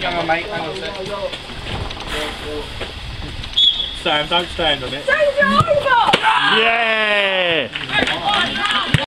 Hang on, mate. Hang on a sec. Sam, don't stand on it. Change it over!